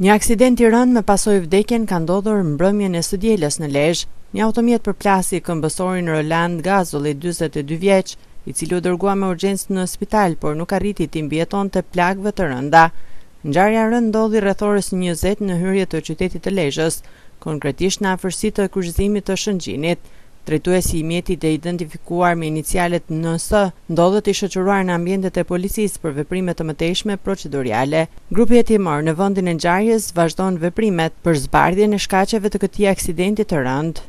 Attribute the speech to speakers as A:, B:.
A: Një aksident i rëndë me pasojë vdekjen ka ndodhur mbrëmjen e së dielës në Lezhë. Një automjet përplasi këmbësorin Roland Gazulli, dyzet e dy vjeç, i cili u dërgua me urgjencë në spital, por nuk arriti t'i mbijetonte plagëve të rënda. Ngjarja e rëndë ndodhi rreth orës njëzet në hyrje të qytetit të Lezhës, konkretisht në afërsi të kryqëzimit të Shëngjinit. Drejtuesi i mjetit të identifikuar me inicialet NS ndodhet i shoqëruar në ambientet e policisë për veprime të mëtejshme proceduriale. Grupi hetimor në vendin e ngjarjes vazhdon veprimet për zbardhjen e shkaqeve të këtij aksidenti të rëndë.